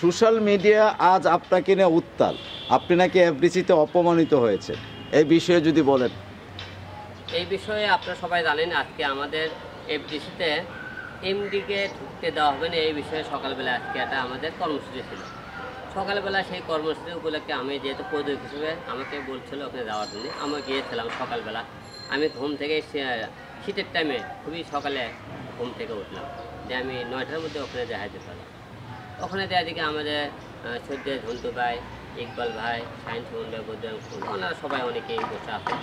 Social media আজ আপনাকে নিয়ে উত্তাল। আপনি নাকি এফডিসিতে অপমানিত হয়েছে। এই বিষয়ে যদি বলেন। এই বিষয়ে আপনারা সবাই জানেন, আজকে আমাদের এফডিসিতে এমডিকে ঢুকতে দেওয়া হবে না, এই বিষয়ে সকালবেলা আজকে একটা আমাদের কর্মসূচি ছিল। সকালবেলা সেই কর্মসূচি উপলক্ষে আমি যেহেতু প্রযোজক হিসেবে আমাকে বলছিল ওখানে যাওয়ার জন্য, আমি গিয়েছিলাম সকালবেলা। আমি ঘুম থেকে শীতের টাইমে খুবই সকালে ঘুম থেকে উঠলাম। যে আমি নয়টার মধ্যে ওখানে দেখা যেতে পারলাম। ওখানে দিকে আমাদের সদ্য ধন্তু ভাই, ইকবাল ভাই সায়েন্স মন্ডল বৈদ্যাঙ্ক ওনারা সবাই অনেকেই বসে আছে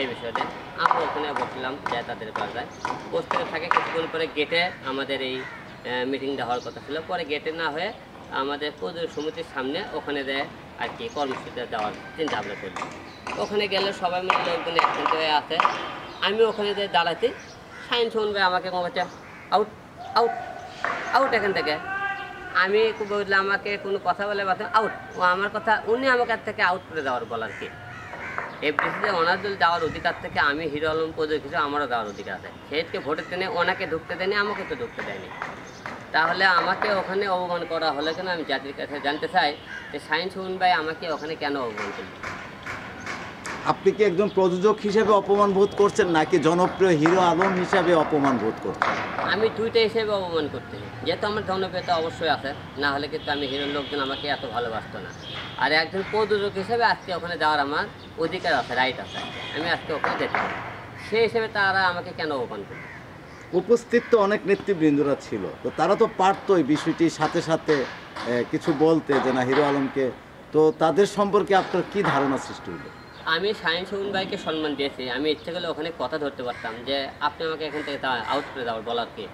এই বিষয়তে। আমরা ওখানে বসলাম, যে তাদের পাশায় বসতে থাকে কিছুক্ষণ পরে গেটে আমাদের এই মিটিংটা হওয়ার কথা ছিল। পরে গেটে না হয়ে আমাদের প্রযোজক সমিতির সামনে ওখানে দেয় আর কি কর্মসূচিতে দেওয়ার চিন্তা ভাবনা করছি ওখানে গেলে সবাই মিলে লোকজন একসাথে হয়ে আসে আমি ওখানে যে দাঁড়াতে সায়েন্স মন্ডল আমাকে বলছে আউট আউট আউট এখান থেকে। আমি বললে আমাকে কোনো কথা বলে বাধ্য আউট ও আমার কথা, উনি আমাকে থেকে আউট করে দেওয়ার বলার কি? এই এফডিসিতে ওনার যদি যাওয়ার অধিকার থেকে আমি হিরো আলম প্রযোজক হিসেবে আমারও যাওয়ার অধিকার আছে। সেদিকে ভোটের দিনে ওনাকে ঢুকতে দেয়নি, আমাকে তো ঢুকতে দেয়নি। তাহলে আমাকে ওখানে অবমান করা হলে কেন? আমি জাতির কাছে জানতে চাই যে সায়েন্স ভাই আমাকে ওখানে কেন অবমান করল? আপনি কি একজন প্রযোজক হিসেবে অপমান বোধ করছেন নাকি জনপ্রিয় হিরো আলম হিসাবে অপমান বোধ করছেন? আমি দুইটা হিসেবে অপমান করতে যেহেতু আমার জনপ্রিয়তা অবশ্যই আছে না হলে কিন্তু আমি হিরোর লোকজন আমাকে এত ভালোবাসতো না। আর একজন প্রযোজক হিসেবে আজকে ওখানে যাওয়ার আমার অধিকার আছে রাইট আছে। আমি আজকে ওখানে যেতে পারি সেই হিসেবে তারা আমাকে কেন অপমান করবে উপস্থিত তো অনেক নেতৃবৃন্দরা ছিল তো তারা তো পারতো এই বিষয়টির সাথে সাথে কিছু বলতে যে না হিরো আলমকে। তো তাদের সম্পর্কে আপনার কি ধারণা সৃষ্টি হলো? আমি সায়েন্স হুন ভাইকে সম্মান দিয়েছি। আমি ইচ্ছে করলে ওখানে কথা ধরতে পারতাম যে, আপনি আমাকে এখান থেকে আউট করে দাও বলার কি?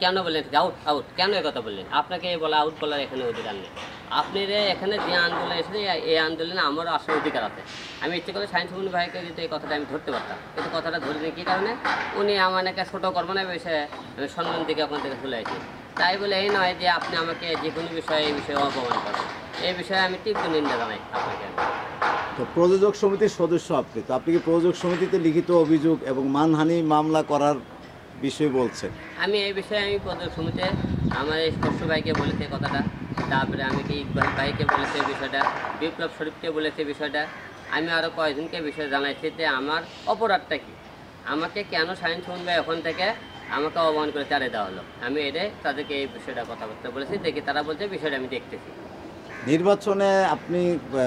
কেন বললেন? আউট আউট কেন এই কথা বললেন? আপনাকে এই বলা আউট বলার এখানে অধিকার নেই। আপনি রে এখানে যে আন্দোলন এসেছে এই- আন্দোলনে আমারও আসার অধিকার আছে। আমি ইচ্ছে করলে সায়েন্স হুন ভাইকে যদি এই কথাটা আমি ধরতে পারতাম, কিন্তু কথাটা ধরিনি কী কারণে? উনি আমাকে ছোটো করব না বেশি আমি সম্মান দিকে ওখান থেকে চলে আসি তাই বলে এই নয় যে, আপনি আমাকে যে কোনো বিষয়ে এই বিষয়ে অপমান করেন। এই বিষয়ে আমি তীব্র নিন্দা জানাই আপনাকে। তো প্রযোজক সমিতির সদস্য আপনি তো আপনি কি প্রযোজক সমিতিতে লিখিত অভিযোগ এবং মানহানি মামলা করার বিষয় বলছেন? আমি এই বিষয়ে আমি প্রযোজক সমিতিতে আমার এই শস্য ভাইকে বলেছে কথাটা তারপরে আমি কি ইকবাল ভাইকে বলেছে এই বিষয়টা বিপ্লব শরীফকে বলেছে বিষয়টা আমি আরও কয়েকজনকে বিষয় জানাইছি যে আমার অপরাধটা কি? আমাকে কেন সায়েন্স ভাই ওখান থেকে আমাকে অবমান করে তাড়িয়ে দেওয়া হলো? আমি এটাই তাদেরকে এই বিষয়টা কথাবার্তা বলেছি দেখি তারা বলছে বিষয়টা আমি দেখতেছি। নির্বাচনে আপনি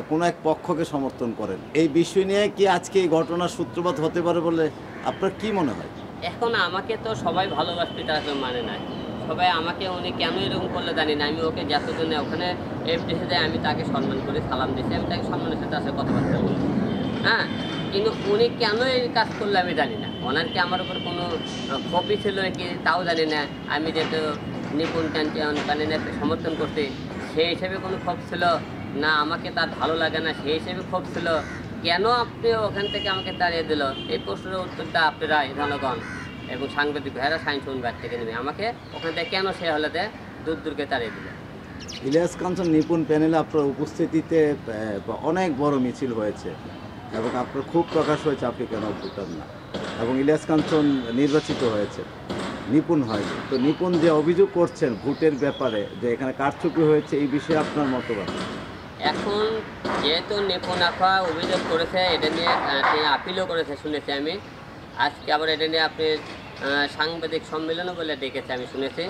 কোনো এক পক্ষকে সমর্থন করেন? এই বিষয় নিয়ে কি আজকে এই ঘটনার সূত্রপাত হতে পারে বলে আপনার কি মনে হয়? এখন আমাকে তো সবাই ভালোবাসতে তারা তো মানে না। সবাই আমাকে উনি কেন এরকম করলে জানি না। আমি ওকে যতজন ওখানে এফডিসি দেয় আমি তাকে সম্মান করে, সালাম দিয়েছি আমি তাকে সম্মানের সাথে সাথে কথাবার্তা বলি। হ্যাঁ? কিন্তু উনি কেন এই কাজ করলে আমি জানি না। ওনার কি আমার উপর কোনো কপি ছিল কি তাও জানি না। আমি যেহেতু নিপুণ কাঞ্চন কানিনের সমর্থন করতে সেই হিসেবে কোনো ক্ষোভ ছিল? না, আমাকে তার ভালো লাগে না, সেই হিসেবে ক্ষোভ ছিল। কেন আপনি ওখান থেকে আমাকে তাড়িয়ে দিল? এই প্রশ্নের উত্তরটা আপনারা জনগণ এবং সাংবাদিক ভাইরা সায়েন্স ব্যাগ থেকে নেবে। আমাকে ওখান থেকে কেন সে হলেতে দূর দূরকে তাড়িয়ে দিল। ইলিয়াস কাঞ্চন নিপুণ প্যানেলে আপনার উপস্থিতিতে অনেক বড় মিছিল হয়েছে এবং আপনার খুব প্রকাশ হয়েছে, আপনি কেন ভোটার না। এবং ইলিয়াস কাঞ্চন নির্বাচিত হয়েছে। নিপুণ হয়নি। তো নিপুণ যে অভিযোগ করছেন ভোটের ব্যাপারে, যে এখানে কারচুপি হয়েছে, এই বিষয়ে আপনার মতবাদ এখন যেহেতু নিপুণ আফা অভিযোগ করেছে, এটা নিয়ে তিনি আপিলও করেছে, শুনেছি আমি। আজকে আবার এটা নিয়ে আপনি সাংবাদিক সম্মেলনও বলে ডেকেছে, আমি শুনেছি।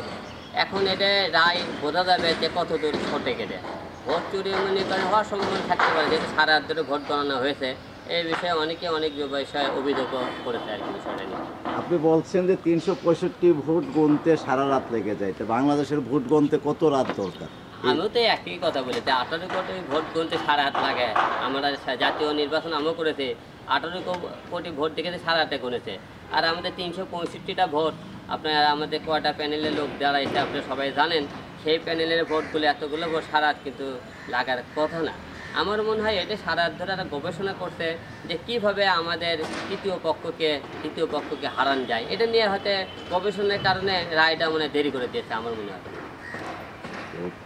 এখন এটা রায় বোঝা যাবে যে কত দূর ভোটে কেটে ভোট চুরি মনে করেন হওয়ার সম্ভাবনা থাকতে পারে, যেহেতু সারা ধরে ভোট গণনা হয়েছে। এই বিষয়ে অনেকে অনেক বিষয়ে অভিযোগও করেছে আর কি বিষয়টা নিয়ে। আপনি বলছেন যে তিনশো পঁয়ষট্টি ভোট গুনতে সারা রাত লেগে যায়। তো বাংলাদেশের ভোট গুনতে কত রাত দরকার? আমিও তো একই কথা বলি যে আঠারো কোটি ভোট গুনতে সারা হাত লাগে। আমরা জাতীয় নির্বাচন আমিও করেছি আঠারো কোটি ভোট দেখেছে সারা হাতে গুনেছে। আর আমাদের তিনশো পঁয়ষট্টিটা ভোট আপনার আমাদের কয়টা প্যানেলের লোক যারা এসে আপনি সবাই জানেন সেই প্যানেলের ভোটগুলো এতগুলো ভোট সারা কিন্তু লাগার কথা না। আমার মনে হয় এটা সারা ধরে একটা গবেষণা করছে যে কীভাবে আমাদের তৃতীয় পক্ষকে তৃতীয় পক্ষকে হারান যায়। এটা নিয়ে হয়তো গবেষণার কারণে রায়টা মনে দেরি করে দিয়েছে, আমার মনে হয়।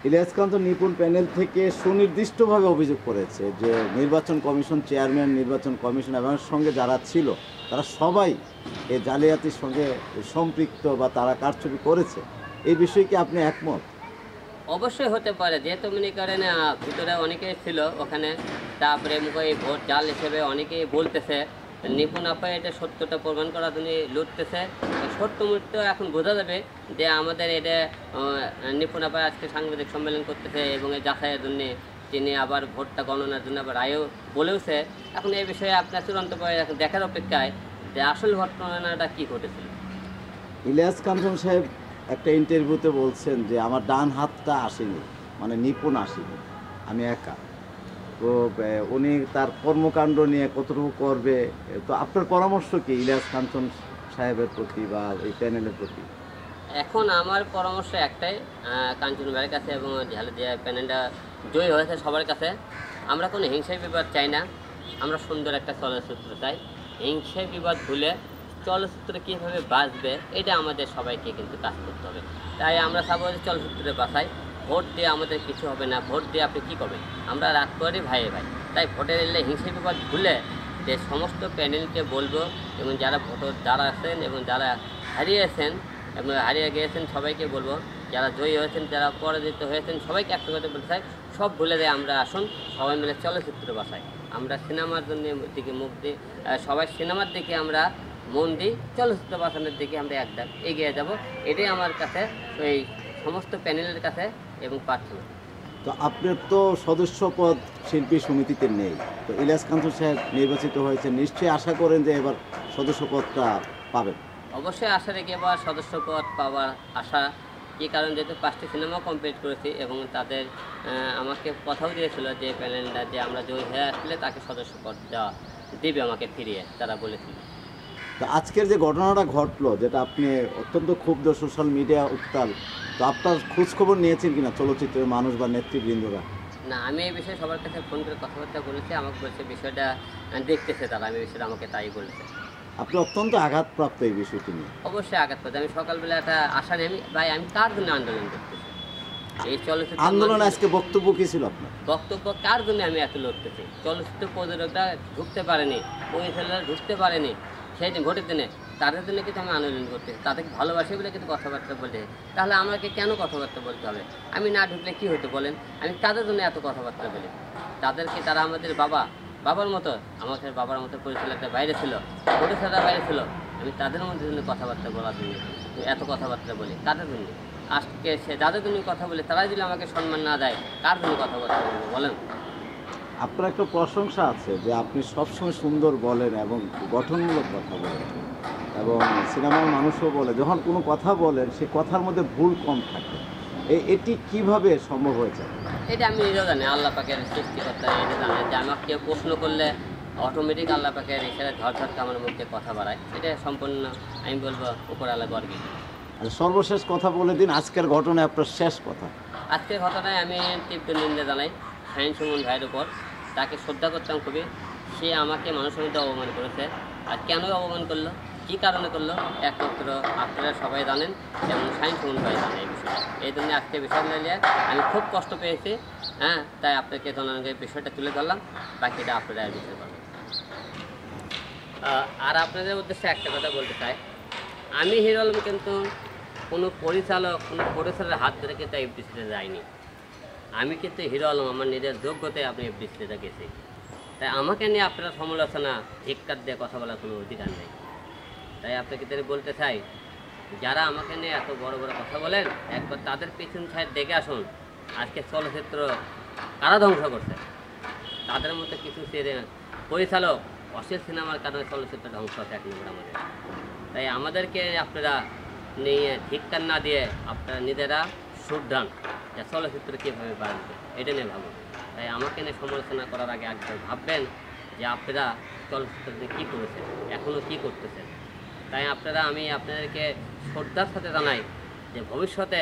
ইলিয়াস কান্ত নিপুণ প্যানেল থেকে সুনির্দিষ্টভাবে অভিযোগ করেছে যে নির্বাচন কমিশন, চেয়ারম্যান, নির্বাচন কমিশন এবং সঙ্গে যারা ছিল, তারা সবাই এই জালিয়াতির সঙ্গে সম্পৃক্ত বা তারা কারচুপি করেছে। এই বিষয়ে কি আপনি একমত? অবশ্যই হতে পারে। যেহেতু মনে করেন ভিতরে অনেকেই ছিল ওখানে, তারপরে মুখে এই ভোট জাল হিসেবে অনেকেই বলতেছে, নিপুণ আপা এটা সত্যটা প্রমাণ করার জন্য লুটতেছে। সত্য মূর্ত এখন বোঝা যাবে যে আমাদের এটা নিপুণ আপা আজকে সাংবাদিক সম্মেলন করতেছে এবং এই যাচাইয়ের জন্য তিনি আবার ভোটটা গণনার জন্য আবার রায়ও বলেওছে। এখন এই বিষয়ে আপনার চূড়ান্ত দেখার অপেক্ষায় যে আসল ঘটনাটা কী ঘটেছিল? ইলিয়াস কাঞ্চন সাহেব একটা ইন্টারভিউতে বলছেন যে, আমার ডান হাতটা আসেনি মানে নিপুণ আসেনি, আমি একা। তো উনি তার কর্মকাণ্ড নিয়ে কতটুকু করবে? তো আপনার পরামর্শ কি, ইলিয়াস কাঞ্চন সাহেবের প্রতি বা এই প্যানেলের প্রতি? এখন আমার পরামর্শ একটাই কাঞ্চন ভাইয়ের কাছে এবং যে প্যানেলটা জয়ী হয়েছে সবার কাছে। আমরা কোনো হিংসায় বিবাদ চাই না, আমরা সুন্দর একটা চলচ্চিত্র চাই। হিংসায় বিবাদ ভুলে চলচ্চিত্র কীভাবে বাঁচবে, এটা আমাদের সবাইকে কিন্তু কাজ করতে হবে। তাই আমরা চাবো যে চলচ্চিত্রে বাঁচাই, ভোট দিয়ে আমাদের কিছু হবে না, ভোট দিয়ে আপনি কী করবেন? আমরা রাগ করি ভাইয়ে ভাই। তাই ভোটের এলে হিংসা বিবাদ ভুলে যে সমস্ত প্যানেলকে বলব এবং যারা ভোটার যারা আছেন এবং যারা হারিয়েছেন এবং হারিয়ে গিয়েছেন সবাইকে বলব, যারা জয়ী হয়েছেন, যারা পরাজিত হয়েছেন, সবাইকে একটা কথা বলতে চাই, সব ভুলে দেয় আমরা আসুন, সবাই মিলে চলচ্চিত্র বাসাই আমরা সিনেমার জন্য দিকে মুখ দিই সবাই সিনেমার দিকে আমরা মন দিই চলচ্চিত্র বাসানোর দিকে আমরা একদম এগিয়ে যাব। এটাই আমার কাছে এই সমস্ত প্যানেলের কাছে এবং প্রার্থনা। তো আপনার তো সদস্য পদ শিল্পী সমিতিতে নেই। তো ইলিয়াস কাঞ্চন সাহেব নির্বাচিত হয়েছে। নিশ্চয়ই আশা করেন যে এবার সদস্য পদটা পাবেন। অবশ্যই আশা রেখে এবার সদস্য পদ পাওয়ার আশা। কি কারণ যেহেতু পাঁচটি সিনেমা কমপ্লিট করেছি এবং তাদের আমাকে কথাও দিয়েছিল যে প্যানেলটা যে আমরা জয়ী হয়ে আসলে তাকে সদস্য পদ দেওয়া দিবে আমাকে ফিরিয়ে তারা বলেছিল। তো আজকের যে ঘটনাটা ঘটলো যেটা আপনি অত্যন্ত ক্ষুব্ধ সোশ্যাল মিডিয়া উত্তাল তো আপনার খোঁজখবর নিয়েছেন কিনা চলচ্চিত্রের মানুষ বা নেতৃবৃন্দরা? না আমি এই বিষয়ে সবার কাছে ফোন করে কথাবার্তা বলেছি আমাকে বলেছে বিষয়টা দেখতেছে তারা আমি বিষয়টা আমাকে তাই বলেছে। আপনি অত্যন্ত আঘাতপ্রাপ্ত এই বিষয়টি নিয়ে। অবশ্যই আঘাত করতে আমি সকালবেলা একটা আশা নিয়ে আমি ভাই আমি কার জন্য আন্দোলন করতেছি? এই চলচ্চিত্র আন্দোলনে আজকে বক্তব্য কি ছিল আপনার? বক্তব্য কার জন্য আমি এত লড়তেছি? চলচ্চিত্র প্রযোজকরা ঢুকতে পারেনি পরিচালকরা ঢুকতে পারেনি সেই দিন ভোটের দিনে, তাদের জন্য কিন্তু আমি আন্দোলন করতে, তাদেরকে ভালোবাসি বলে কিন্তু কথাবার্তা বলতে। তাহলে আমাকে কেন কথাবার্তা বলতে হবে? আমি না ঢুকলে কি হতো বলেন? আমি তাদের জন্য এত কথাবার্তা বলি। তাদেরকে তারা আমাদের বাবা, বাবার মতো, আমাকে বাবার মতো পরিচালকটা বাইরে ছিল পরিচালকরা বাইরে ছিল। আমি তাদের মধ্যে জন্য কথাবার্তা বলার জন্য, এত কথাবার্তা বলি, তাদের জন্য। আজকে সে যাদের জন্য কথা বলে, তারাই যদি আমাকে সম্মান না দেয়, কার জন্য কথাবার্তা বলব বলেন? আপনার একটা প্রশংসা আছে যে আপনি সবসময় সুন্দর বলেন এবং গঠনমূলক কথা বলেন। এবং সিনেমার মানুষও বলে যখন কোনো কথা বলেন সে কথার মধ্যে ভুল কম থাকে। এটি কীভাবে সম্ভব হয়েছে? এটা আমি নিজেও জানি আল্লাহ পাকের সৃষ্টিকর্তা এটা জানে যে আমার কেউ প্রশ্ন করলে অটোমেটিক আল্লাহ পাকের এখানে ঝরঝর আমার মুখে কথা বাড়ায়। এটা সম্পূর্ণ আমি বলব উপর আল্লাহ আর সর্বশেষ কথা বলে দিন আজকের ঘটনায় আপনার শেষ কথা। আজকের ঘটনায় আমি তীব্র নিন্দা জানাই সাইন সুমন ভাইয়ের উপর। তাকে শ্রদ্ধা করতাম খুবই সে আমাকে মানুষের মধ্যে অপমান করেছে। আর কেন অপমান করল? কী কারণে করল? একমাত্র আপনারা সবাই জানেন এবং সাইন সুমন ভাই জানে এই বিষয়টা এই জন্য আজকে বিষয় নিয়ে আমি খুব কষ্ট পেয়েছি। হ্যাঁ তাই আপনাকে জনগণকে বিষয়টা তুলে ধরলাম বাকিটা আপনারা পারবেন আহ, আর আপনাদের উদ্দেশ্যে একটা কথা বলতে চাই। আমি হিরো কিন্তু কোনো পরিচালক কোনো পরিচালকের হাত ধরে কিন্তু এফডিসিতে যাইনি আমি কিন্তু হিরো আলম, আমার নিজের যোগ্যতায় আপনি এফডিসিতে গেছি তাই আমাকে নিয়ে আপনারা সমালোচনা ধিক্কার দিয়ে কথা বলার কোনো অধিকার নেই। তাই আপনাকে বলতে চাই, যারা আমাকে নিয়ে এত বড় বড় কথা বলেন, একবার তাদের পিছন সাইড দেখে আসুন, আজকে চলচ্চিত্র কারা ধ্বংস করছে? তাদের মধ্যে কিছু পরিচালক অশেষ সিনেমার কারণে চলচ্চিত্র ধ্বংস হচ্ছে এক নম্বর আমাদের। তাই আমাদেরকে আপনারা নিয়ে ধিক্কার না দিয়ে আপনারা নিজেরা যে চলচ্চিত্র কীভাবে বাড়বে এটা নিয়ে ভাবুন তাই আমাকে নিয়ে সমালোচনা করার আগে একবার ভাববেন যে আপনারা চলচ্চিত্র নিয়ে কী করেছেন এখনও কী করতেছেন? তাই আপনারা আমি আপনাদেরকে শ্রদ্ধার সাথে জানাই যে ভবিষ্যতে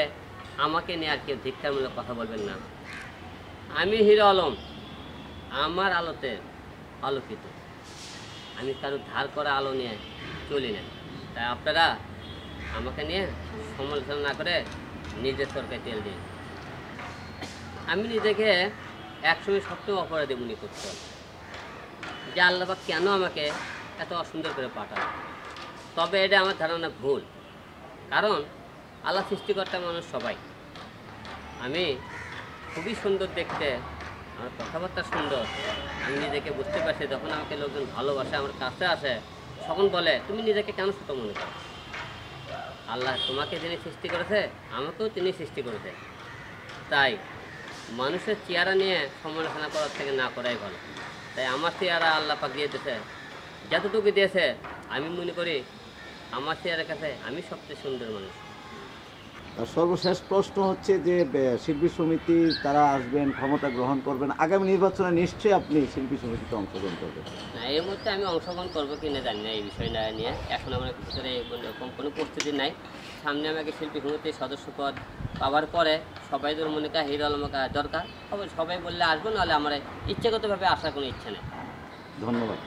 আমাকে নিয়ে আর কেউ ধিক্কারমূলক কথা বলবেন না। আমি হিরো আলম। আমার আলোতে আলোকিত। আমি কারও ধার করা আলো নিয়ে চলি না। তাই আপনারা আমাকে নিয়ে সমালোচনা না করে নিজের সরকার তেল দিন আমি নিজেকে একসময় সবচেয়ে অপরাধী মনে করতাম যে আল্লাহবাক কেন আমাকে এত অসুন্দর করে পাঠালো? তবে এটা আমার ধারণা ভুল। কারণ আল্লাহ সৃষ্টিকর্তা মানুষ সবাই। আমি খুবই সুন্দর দেখতে, আমার কথাবার্তা সুন্দর। আমি নিজেকে বুঝতে পারছি যখন আমাকে লোকজন ভালোবাসে, আমার কাছে আসে, তখন বলে, তুমি নিজেকে কেন ছোট মনে করো? আল্লাহ তোমাকে যিনি সৃষ্টি করেছে, আমাকেও তিনি সৃষ্টি করেছে। তাই মানুষের চেহারা নিয়ে সমালোচনা করার থেকে না করাই ভালো। তাই আমার চেহারা আল্লাহ পাক দিয়েছে, যতটুকু দিয়েছে, আমি মনে করি আমার চেহারার কাছে আমি সবচেয়ে সুন্দর মানুষ। আর সর্বশেষ প্রশ্ন হচ্ছে যে শিল্পী সমিতি তারা আসবেন ক্ষমতা গ্রহণ করবেন আগামী নির্বাচনে নিশ্চয়ই আপনি শিল্পী সমিতিতে অংশগ্রহণ করবেন। না এই মুহূর্তে আমি অংশগ্রহণ করব কি না জানি না এই বিষয়টা নিয়ে। এখন আমার ভিতরে এরকম কোনো প্রস্তুতি নাই। সামনে আমাকে শিল্পী সমিতির সদস্য পদ পাওয়ার পরে সবাই ধর মনে করে হিরো আলমাকা দরকার সবাই বললে আসব নাহলে আমার ইচ্ছাগতভাবে আসার কোনো ইচ্ছে নেই। ধন্যবাদ।